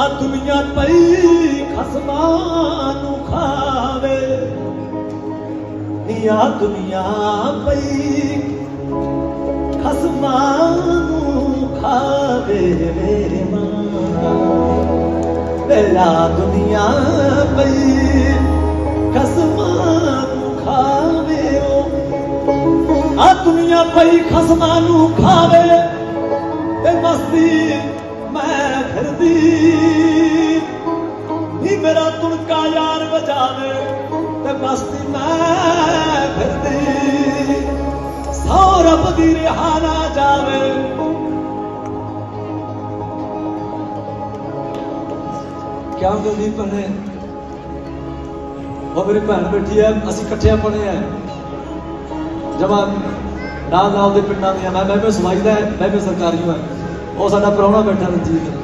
ਆ ਦੁਨੀਆ ਪਈ ਖਸਮਾਂ ਨੂੰ ਖਾਵੇ। ਨੀ ਆ ਦੁਨੀਆ ਪਈ ਖਸਮਾਂ ਨੂੰ ਖਾਵੇ ਮੇਰੇ ਮਾਂ। ਤੇਰਾ ਦੁਨੀਆ ਪਈ ਖਸਮਾਂ ਨੂੰ ਖਾਵੇ ਆ ਦੁਨੀਆ ਪਈ ਖਸਮਾਂ ਨੂੰ ਖਾਵੇ ਤੇ ਮਸਤੀ ਮੈਂ ਫਿਰਦੀ ਨੀ ਮੇਰਾ ਤੁਣਕਾ ਯਾਰ ਵਜਾਵੇ ਤੇ ਮਸਤੀ ਮੈਂ ਫਿਰਦੀ। ਸੌ ਰੱਬ ਦੀ ਰਿਹਾ ਨਾ ਜਾਵੇ। ਕਿਆ ਗਲੀ ਪਨੇ ਉਹ ਮੇਰੀ ਭੈਣ ਬੈਠੀ ਹੈ ਅਸੀਂ ਇਕੱਠੇ ਪੜੇ ਆ ਜਮਾ ਨਾਲ ਨਾਲ ਦੇ ਪਿੰਡਾਂ ਦੀਆਂ ਮੈਂ ਮੈਂ ਵੀ ਸਮਾਜਦਾ ਹੈ ਮੈਂ ਵੀ ਸਰਕਾਰੀ ਹਾਂ ਉਹ ਸਾਡਾ ਪ੍ਰਾਹੁਣਾ ਬੈਠਾ ਰਣਜੀਤ।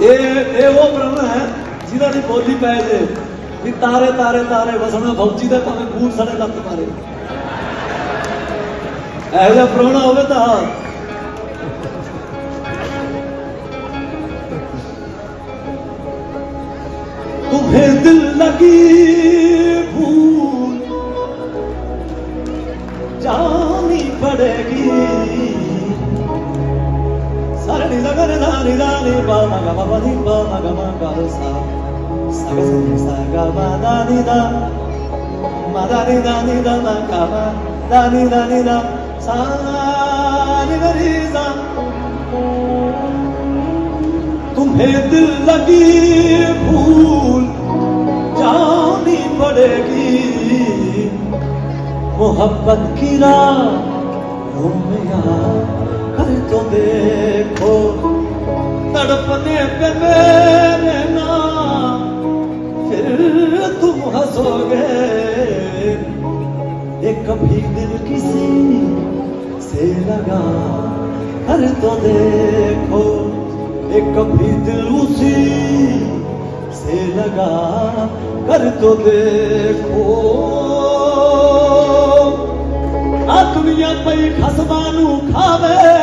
ਇਹ ਇਹ ਉਹ ਪ੍ਰਾਹੁਣਾ ਹੈ ਜਿਹਦਾ ਦੀ ਬੋਲੀ ਪੈ ਜੇ ਵੀ ਤਾਰੇ ਤਾਰੇ ਤਾਰੇ ਵਸਣਾ ਫੌਜੀ ਦਾ ਭਾਵੇਂ ਬੂਟ ਸਾਡੇ ਲੱਤ ਮਾਰੇ ਇਹੋ ਜਿਹਾ ਪ੍ਰਾਹੁਣਾ ਹੋਵੇ ਤਾਂ तुम्हें दिल लगी भूल जानी पड़ेगी ni da ni pa ma ga ma pa ni pa ma ga ma ga do sa sa ga sa ni sa ga ma da ni da ma da ni da ni da ma ga ma da ni da ni da sa ni da ni sa तुम्हें दिल लगी भूल जानी पड़ेगी मोहब्बत की राह तुम यार कर तो देखो तड़पने पे मेरे नाम फिर तुम हंसोगे ये कभी दिल किसी से लगा कर तो देखो ये कभी दिल उसी से लगा कर तो देखो आ दुनिया पई खसमानू खावे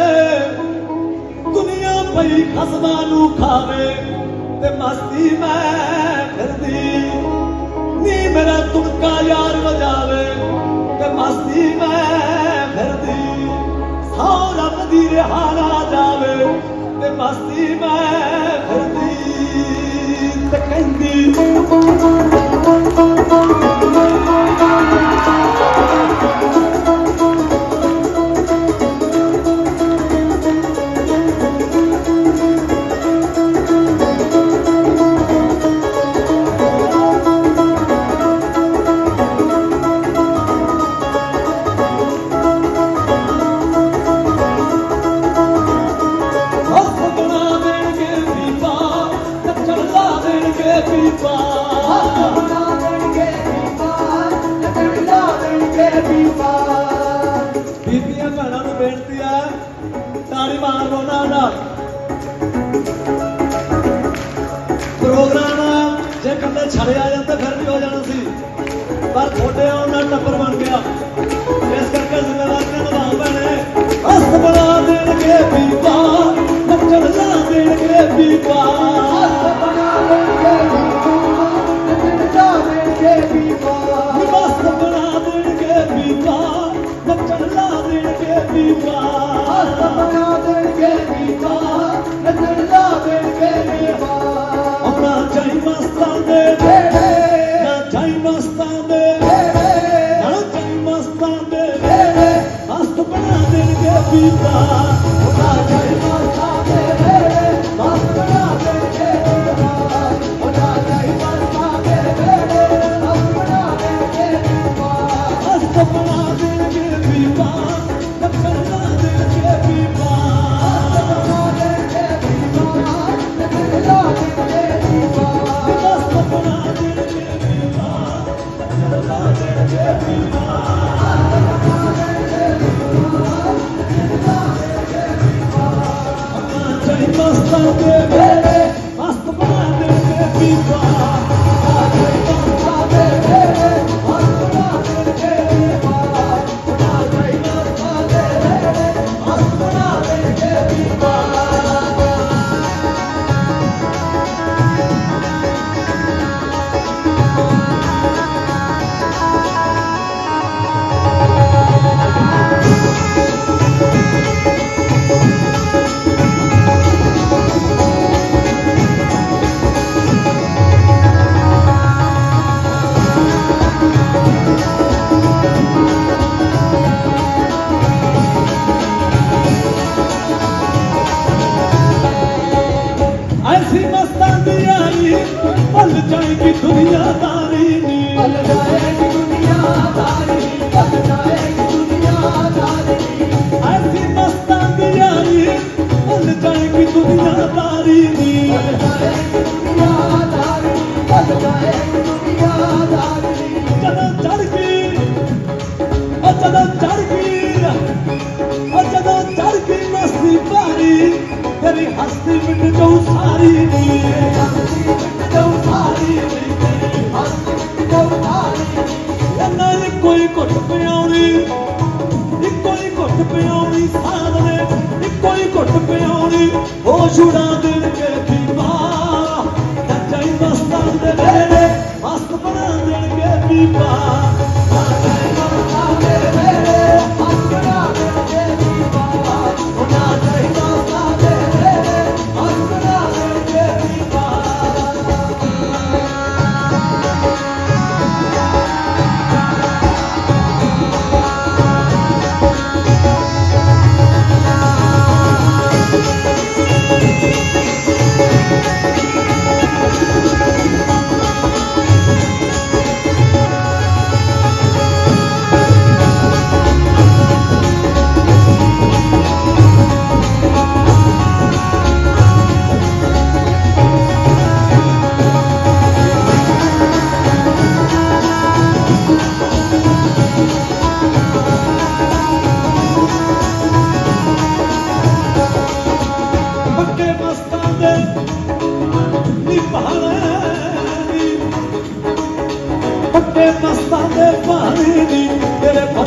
ਪਈ ਖਸਮਾਂ ਨੂੰ ਖਾਵੇ ਤੇ ਮਸਤੀ ਮੈਂ ਫਿਰਦੀ। ਨੀ ਮੇਰਾ ਤੁਣਕਾ ਯਾਰ ਵਜਾਵੇ ਤੇ ਮਸਤੀ ਮੈਂ ਫਿਰਦੀ। ਸੌ ਰੱਬ ਦੀ ਰਿਹਾ ਜਾਵੇ ਤੇ ਮਸਤੀ ਮੈਂ ਫਿਰਦੀ। ਤੇ ਕਹਿੰਦੀ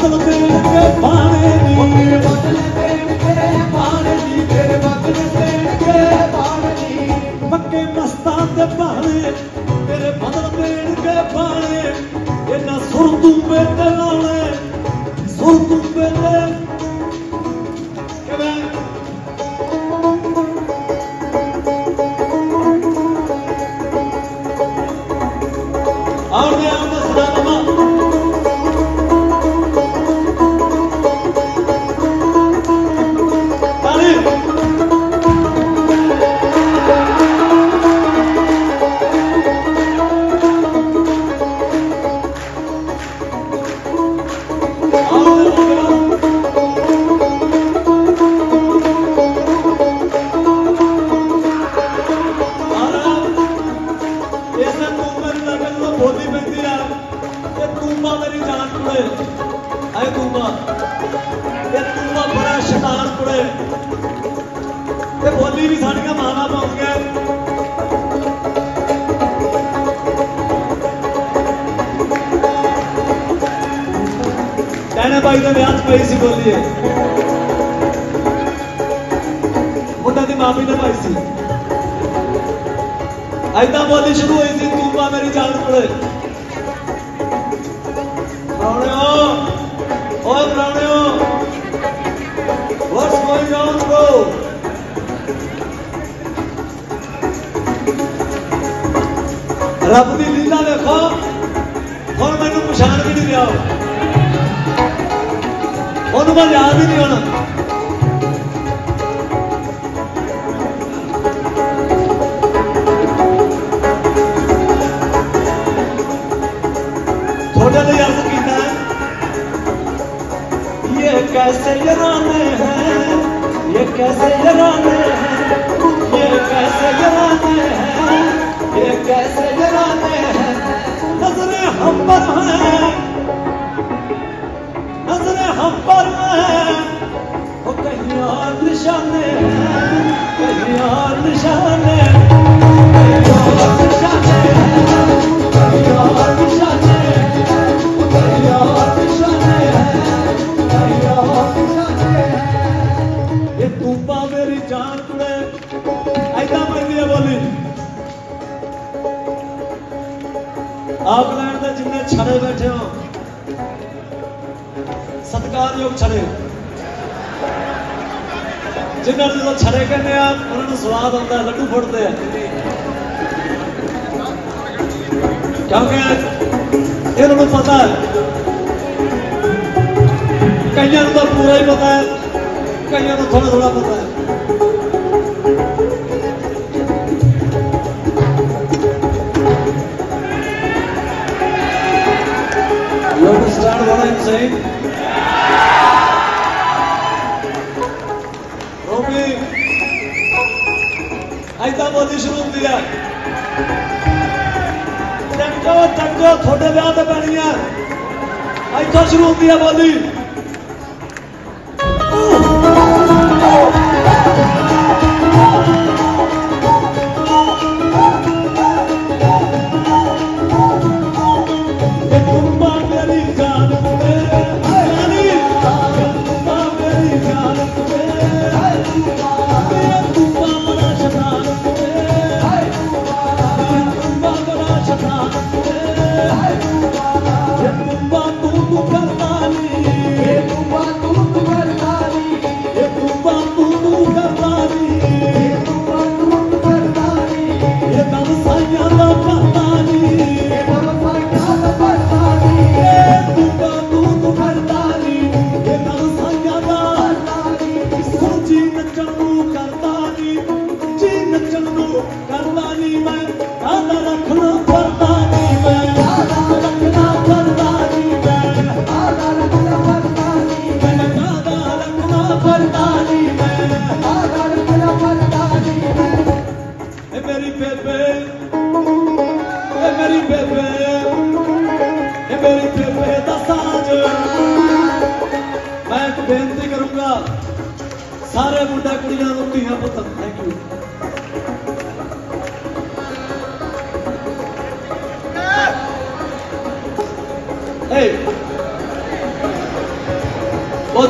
couple of things. ওটাতে মামিনা পাইছি আইতা বলতে শুরু হয়েছে তুমা মেরি জান পড়ে প্রাণেয় ও প্রাণেয় হোয়াটস গোইং অন ব্রো ਰੱਬ ਦੀ ਲੀਲਾ ਦੇਖੋ ਹੁਣ ਮੈਨੂੰ ਪਛਾਣ ਵੀ ਨਹੀਂ ਰਿਹਾ ਉਹਨੂੰ ਮੈਂ ਯਾਦ ਹੀ ਨਹੀਂ ਹੋਣਾ कैसे डराते हैं ये कैसे डराते हैं ये कैसे डराते हैं नजरें हम पर हैं ਫੁੱਟਦੇ ਕਿਉਂਕਿ ਇਹਨਾਂ ਨੂੰ ਪਤਾ ਹੈ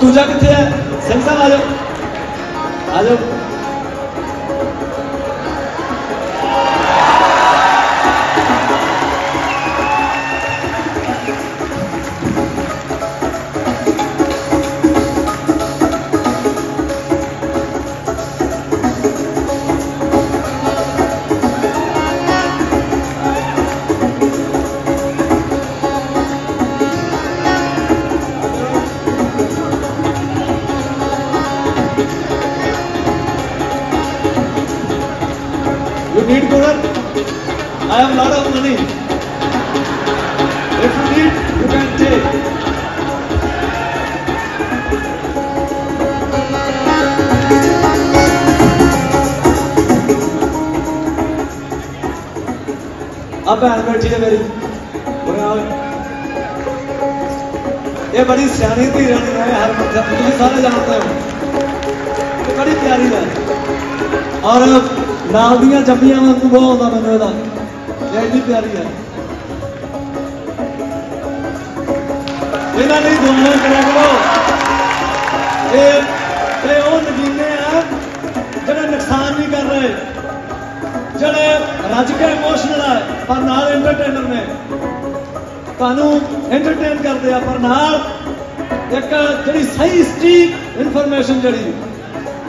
도자기 ਭੈਣ ਬੈਠੀ ਹੈ ਮੇਰੀ। ਇਹ ਬੜੀ ਸਿਆਣੀ ਧੀ ਰਾਣੀ ਹੈ ਹਰ ਮੱਥਾ ਤੁਸੀਂ ਸਾਰੇ ਜਾਣਦੇ ਹੋ। ਇਹ ਬੜੀ ਪਿਆਰੀ ਹੈ। ਔਰ ਨਾਲ ਦੀਆਂ ਜੰਮੀਆਂ ਦਾ ਬਹੁਤ ਆਉਂਦਾ ਮੈਨੂੰ ਇਹਦਾ। ਇਹ ਇੰਨੀ ਪਿਆਰੀ ਹੈ। ਇਹਨਾਂ ਲਈ ਦੁਆਵਾਂ ਕਰਿਆ ਕਰੋ। ਇਹ ਇਹ ਉਹ ਨਗੀਨੇ ਜਿਹੜੇ ਰੱਜ ਕੇ ਇਮੋਸ਼ਨਲ ਆ, ਪਰ ਨਾਲ ਐਂਟਰਟੇਨਰ ਨੇ। ਤੁਹਾਨੂੰ ਐਂਟਰਟੇਨ ਕਰਦੇ ਆ, ਪਰ ਨਾਲ ਇੱਕ ਜਿਹੜੀ ਸਹੀ ਸਟੀਕ ਇਨਫੋਰਮੇਸ਼ਨ ਜਿਹੜੀ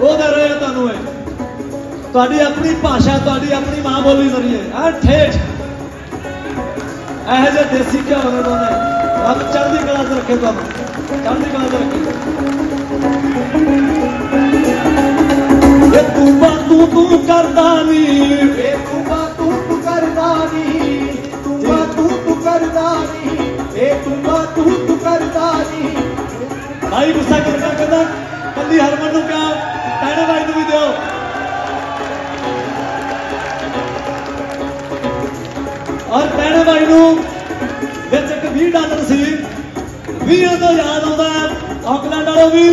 ਉਹ ਦੇ ਰਹੇ ਤੁਹਾਨੂੰ ਇਹ। ਤੁਹਾਡੀ ਆਪਣੀ ਭਾਸ਼ਾ, ਤੁਹਾਡੀ ਆਪਣੀ ਮਾਂ ਬੋਲੀ ਜ਼ਰੀਏ ਆ ਠੇਠ ਇਹ ਜਿਹੇ ਦੇਸੀ ਘਿਓ ਨੇ ਦੋਨੇ ਰੱਬ ਚੜ੍ਹਦੀ ਕਲਾ 'ਚ ਰੱਖੇ ਤੁਹਾਨੂੰ। ਚੜ੍ਹਦੀ ਕਲਾ 'ਚ ਰੱਖੇ। ਇਹ ਤੂੰ ਤੂੰ ਤੂੰ ਕਰਦਾ ਨੀ। ਏ ਤੂੰ ਬਾ ਤੂੰ ਤੂੰ ਕਰਦਾ ਤੂੰ ਬਾ ਤੂੰ ਤੂੰ ਕਰਦਾ ਨੀ। ਏ ਤੂੰ ਬਾ ਤੂੰ ਤੂੰ ਕਰਦਾ ਨੀ। ਭਾਈ ਗੁੱਸਾ ਕਰਦਾ ਕਹਿੰਦਾ ਕੱਲੀ ਹਰਮਨ ਨੂੰ ਕਿਹਾ ਟਾਣੇ ਨੂੰ ਵੀ ਦਿਓ। ਔਰ ਟਾਣੇ ਭਾਈ ਨੂੰ ਵਿੱਚ ਇੱਕ 20 ਡਾਲਰ ਸੀ। 20 ਤੋਂ ਯਾਦ ਆਉਂਦਾ ਆਕਲੈਂਡ ਵਾਲੋ ਵੀ।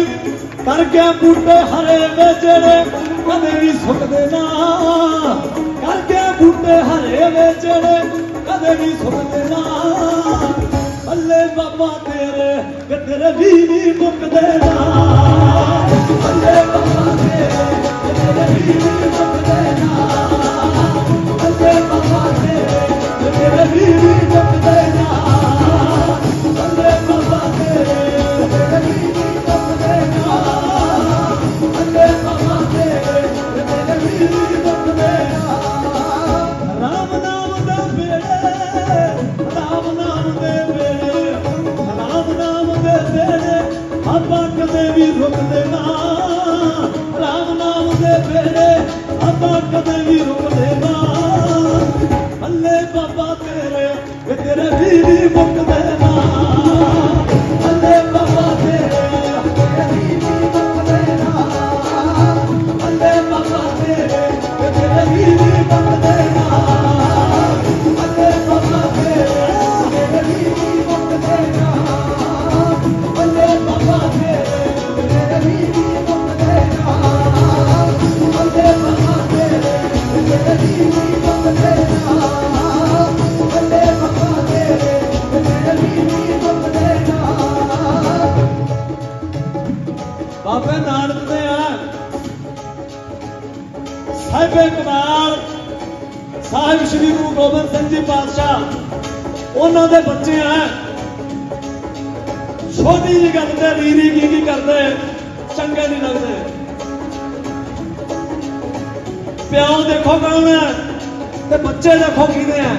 ਕਰ ਗਿਆ ਬੂਟੇ ਹਰੇ ਵੇ ਜਿਹੜੇ ਕਦੇ ਵੀ ਸੁੱਕਦੇ ਨਾ। ਕਰਕੇ ਬੂਟੇ ਹਰੇ ਵੇਚੜੇ ਕਦੇ ਵੀ ਸੁੱਕਦੇ ਨਾ। ਅੱਲੇ ਬਾਬਾ ਤੇਰੇ ਕਿ ਵੀ ਨਹੀਂ ਮੁੱਕਦੇ ਨਾ। ਅੱਲੇ ਬਾਬਾ ਤੇਰੇ ਕਿ ਵੀ ਨਹੀਂ ਮੁੱਕਦੇ ਨਾ। ਅੱਲੇ ਬਾਬਾ ਤੇਰੇ ਕਿ ਵੀ ਨਹੀਂ ਮੁੱਕਦੇ ਨਾ। ਆਪਾਂ ਕਦੇ ਵੀ ਰੁਕਦੇ ਨਾ ਸਾਹਿਬੇ ਕਮਾਲ ਸਾਹਿਬ ਸ੍ਰੀ ਗੁਰੂ ਗੋਬਿੰਦ ਸਿੰਘ ਜੀ ਪਾਤਸ਼ਾਹ, ਉਹਨਾਂ ਦੇ ਬੱਚੇ ਆ। ਛੋਟੀ ਜਿਹੀ ਗੱਲ ਤੇ ਰੀਰੀ ਕੀ ਕੀ ਕਰਦੇ, ਚੰਗੇ ਨਹੀਂ ਲੱਗਦੇ। ਪਿਓ ਦੇਖੋ ਕੌਣ ਹੈ ਤੇ ਬੱਚੇ ਦੇਖੋ ਕਿਹਦੇ ਆ।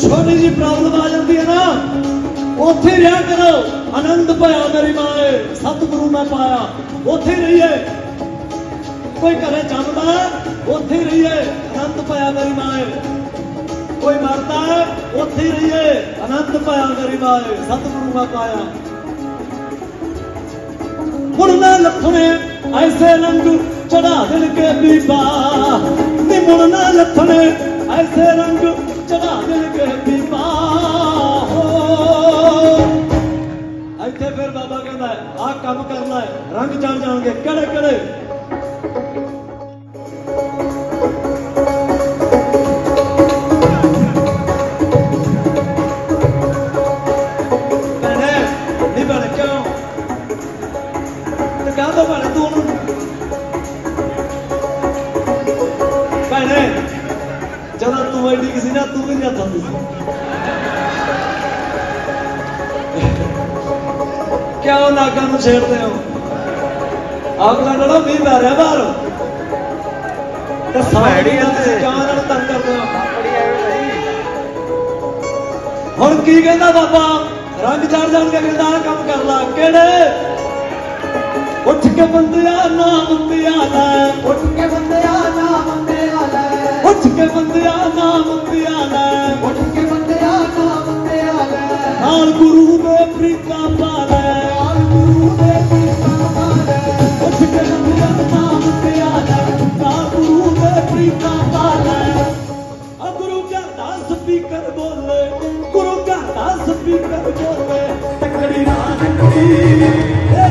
ਛੋਟੀ ਜਿਹੀ ਪ੍ਰੋਬਲਮ ਆ ਜਾਂਦੀ ਹੈ ਨਾ, ਉੱਥੇ ਰਿਹਾ ਕਰੋ। ਆਨੰਦ ਪਾਇਆ ਮੇਰੀ ਮਾਏ ਸਤਿਗੁਰੂ ਮੈਂ ਪਾਇਆ। ਉੱਥੇ ਰਹੀਏ। ਕੋਈ ਘਰੇ ਜੰਮਦਾ ਉੱਥੇ ਰਹੀਏ, ਆਨੰਦ ਪਾਇਆ ਮੇਰੀ ਮਾਏ। ਕੋਈ ਮਰਦਾ ਉੱਥੇ ਰਹੀਏ, ਆਨੰਦ ਪਾਇਆ ਮੇਰੀ ਮਾਏ, ਸਤਿਗੁਰੂ ਮੈਂ ਪਾਇਆ। ਮੁੜਨਾ ਲੱਥਣੇ ਐਸੇ ਰੰਗ ਚੜਾ ਦਿਲ ਕੇ ਬੀਬਾ। ਨੀ ਮੁੜਨਾ ਲੱਥਣੇ ਐਸੇ ਰੰਗ ਚੜਾ ਦਿਲ ਕੇ ਬੀਬਾ। ਇੱਥੇ ਫਿਰ ਬਾਬਾ ਕਹਿੰਦਾ ਆਹ ਕੰਮ ਕਰਨਾ ਹੈ, ਰੰਗ ਚੜ ਜਾਣਗੇ ਕਿਹੜੇ ਕਿਹੜੇ ਕਿਉਂ ਨਾਗਾਂ ਨੂੰ ਛੇੜਦੇ ਹੋ? ਆਪ ਨਾ ਲੜੋ ਵੀ ਰਿਹਾ ਬਾਹਰ। ਤੇ ਸਾੜੀ ਤੇ ਕਾਂ ਨਾਲ ਤੰਗ ਕਰਦੇ ਹੋ। ਹੁਣ ਕੀ ਕਹਿੰਦਾ ਬਾਬਾ? ਰੰਗ ਚੜ ਜਾਣਗੇ ਕਹਿੰਦਾ ਆਹ ਕੰਮ ਕਰ ਲਾ ਕਿਹੜੇ ਉੱਠ ਕੇ ਬੰਦਿਆ ਨਾ ਬੰਦਿਆ ਲੈ। ਉੱਠ ਕੇ ਬੰਦਿਆ ਨਾ ਬੰਦਿਆ ਲੈ। ਉੱਠ ਕੇ ਬੰਦਿਆ ਨਾ ਬੰਦਿਆ ਲੈ। ਉੱਠ ਨਾਲ ਗੁਰੂ ਦੇ ਪ੍ਰੀਤਾਂ ਪਾ ਲੈ ਨਾਲ ਗੁਰੂ ਦੇ ਕੀਰਤਨ ਪਾਲੇ ਉੱਠ ਕੇ ਬੰਦਿਆ ਨਾ ਬੰਦਿਆ ਲੈ ਨਾਲ ਗੁਰੂ ਦੇ ਪ੍ਰੀਤਾਂ ਪਾ ਲੈ ਆ ਗੁਰੂ ਘਰ ਦਾ ਸਪੀਕਰ ਬੋਲੇ ਗੁਰੂ ਘਰ ਦਾ ਸਪੀਕਰ ਬੋਲੇ ਤਕੜੀ ਨਾਨਕ ਦੀ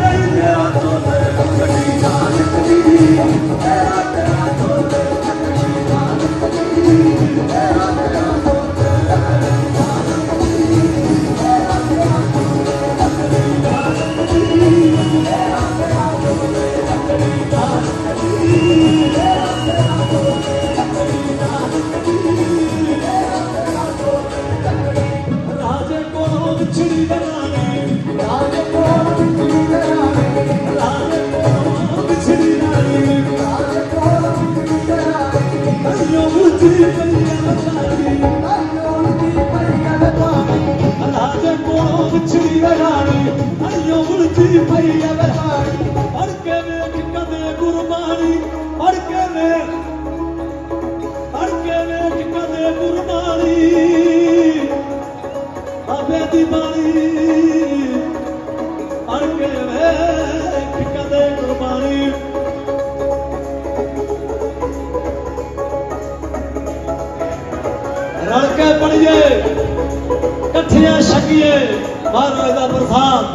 ਦੀ ਬਾਣੀ ਪੜ ਕੇ ਵੇਖ ਕਦੇ ਗੁਰਬਾਣੀ ਰਲ ਕੇ ਪੜੀਏ ਇਕੱਠੀਆਂ ਛਕੀਏ ਮਹਾਰਾਜ ਦਾ ਪ੍ਰਸਾਦ।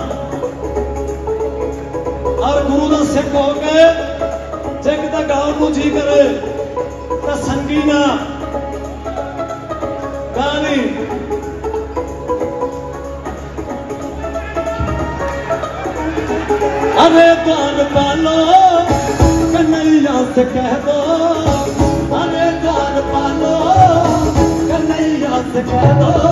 ਹਰ ਗੁਰੂ ਦਾ ਸਿੱਖ ਹੋ ਕੇ ਜੇ ਗਾਉਣ ਨੂੰ ਜੀ ਕਰੇ, ਤਾਂ ਸੰਗੀ ਨਾ कान पालो कन्हैया से कह। दो अरे कान पालो कन्हैया से कह। दो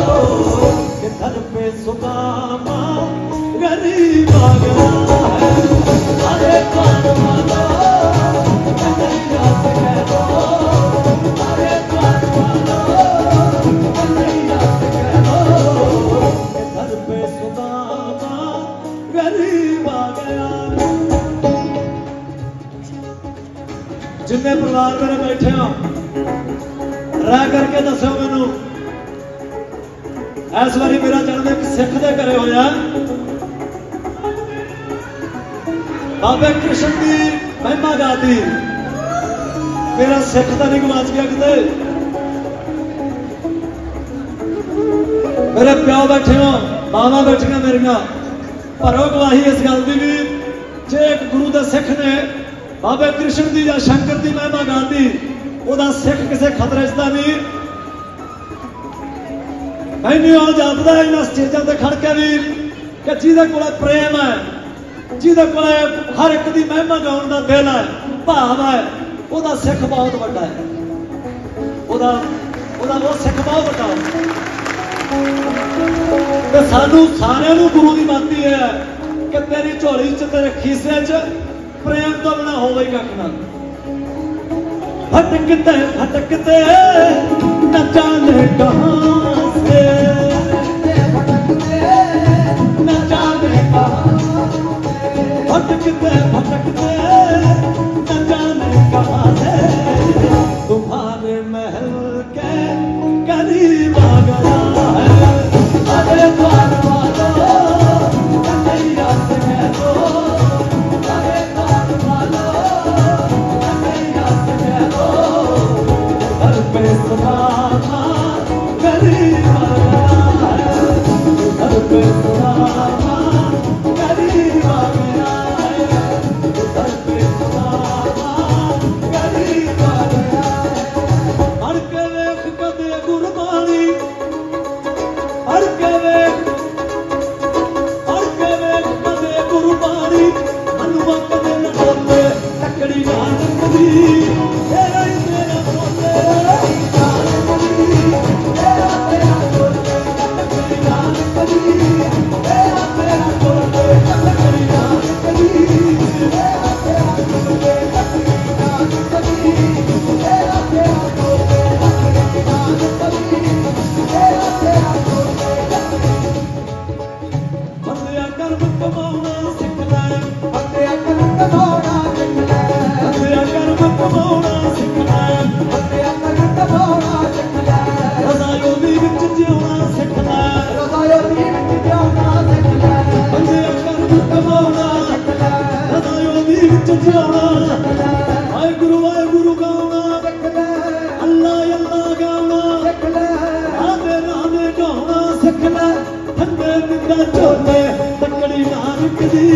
ਕ੍ਰਿਸ਼ਨ ਦੀ ਮਹਿਮਾ ਗਾਤੀ ਮੇਰਾ ਸਿੱਖ ਤਾਂ ਨਹੀਂ ਗਵਾਚ ਗਿਆ ਕਿਤੇ। ਮੇਰੇ ਪਿਓ ਬੈਠੇ ਹੋ ਮਾਵਾਂ ਬੈਠੀਆਂ ਮੇਰੀਆਂ। ਭਰੋ ਗਵਾਹੀ ਇਸ ਗੱਲ ਦੀ ਵੀ ਜੇ ਇੱਕ ਗੁਰੂ ਦੇ ਸਿੱਖ ਨੇ ਬਾਬੇ ਕ੍ਰਿਸ਼ਨ ਦੀ ਜਾਂ ਸ਼ੰਕਰ ਦੀ ਮਹਿਮਾ ਗਾਤੀ, ਉਹਦਾ ਸਿੱਖ ਕਿਸੇ ਖਤਰੇ 'ਚ ਤਾਂ ਨਹੀਂ। ਮੈਨੂੰ ਆ ਜਾਪਦਾ ਇਹਨਾਂ ਸਟੇਜਾਂ ਤੇ ਖੜ ਕੇ ਵੀ ਕਿ ਜਿਹਦੇ ਕੋਲ ਪ੍ਰੇਮ ਹੈ ਜਿਹਦੇ ਕੋਲ ਹਰ ਇੱਕ ਦੀ ਮਹਿਮਾ ਗਾਉਣ ਦਾ ਦਿਲ ਹੈ, ਭਾਵ ਹੈ, ਉਹਦਾ ਸਿੱਖ ਬਹੁਤ ਵੱਡਾ ਹੈ। ਉਹਦਾ ਉਹਦਾ ਉਹ ਸਿੱਖ ਬਹੁਤ ਵੱਡਾ ਤੇ ਸਾਨੂੰ ਸਾਰਿਆਂ ਨੂੰ ਗੁਰੂ ਦੀ ਬਾਤੀ ਹੈ ਕਿ ਤੇਰੀ ਝੋਲੀ 'ਚ, ਤੇਰੇ ਖੀਸੇ 'ਚ ਪ੍ਰੇਮ ਤੋਂ ਬਿਨਾ ਹੋਵੇ ਕੱਖ ਨਾ। ਭਟਕਤੇ ਭਟਕਤੇ ਨਾ ਜਾਣੇ ਕਹਾਂ ਸੇ। ਭਟਕਤੇ ਨਾ ਜਾਣੇ ਕਹਾਂ Atakıda, atakıda ਦੀ नानक जी